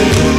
you.